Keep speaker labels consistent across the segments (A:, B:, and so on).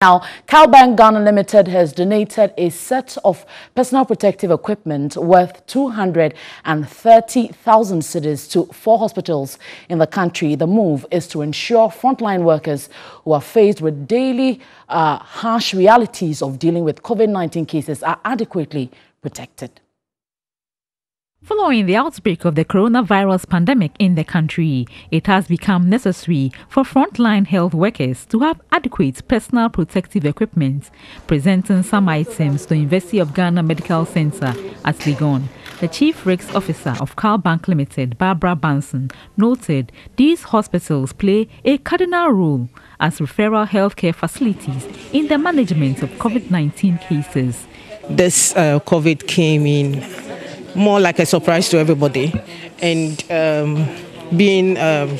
A: Now, CalBank Ghana Limited has donated a set of personal protective equipment worth 230,000 cedis to four hospitals in the country. The move is to ensure frontline workers who are faced with daily uh, harsh realities of dealing with COVID-19 cases are adequately protected.
B: Following the outbreak of the coronavirus pandemic in the country, it has become necessary for frontline health workers to have adequate personal protective equipment. Presenting some items to University of Ghana Medical Center at Legon, the Chief Risk Officer of CalBank Limited, Barbara Banson, noted these hospitals play a cardinal role as referral healthcare facilities in the management of COVID-19 cases.
C: This uh, COVID came in more like a surprise to everybody. And um, being um,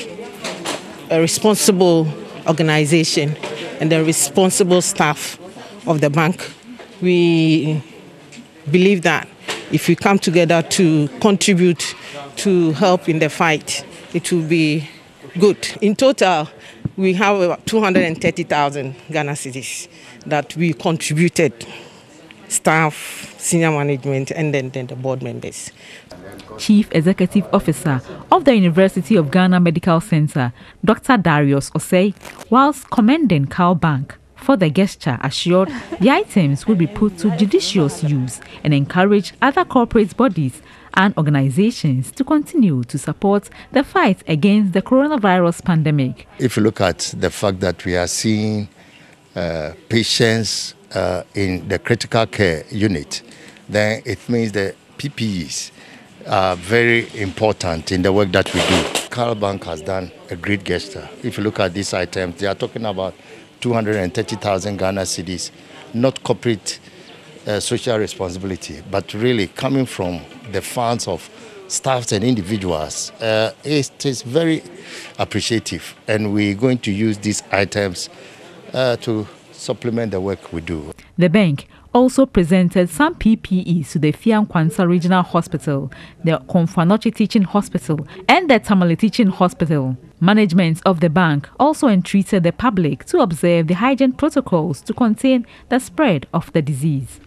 C: a responsible organization and the responsible staff of the bank, we believe that if we come together to contribute to help in the fight, it will be good. In total, we have about 230,000 Ghana cedis that we contributed staff, senior management, and then, then the board members.
B: Chief Executive Officer of the University of Ghana Medical Center, Dr. Darius Osei, whilst commending CalBank for the gesture, assured the items will be put to judicious use and encourage other corporate bodies and organizations to continue to support the fight against the coronavirus pandemic.
D: If you look at the fact that we are seeing uh, patients uh, in the critical care unit, then it means the PPEs are very important in the work that we do. CalBank has done a great gesture. If you look at these items, they are talking about 230,000 Ghana cedis, not corporate uh, social responsibility, but really coming from the funds of staffs and individuals. Uh, it is very appreciative, and we're going to use these items uh, to supplement the work we do.
B: The bank also presented some PPEs to the Effia-Nkwanta Regional Hospital, the Komfo Teaching Hospital, and the Tamale Teaching Hospital. Management of the bank also entreated the public to observe the hygiene protocols to contain the spread of the disease.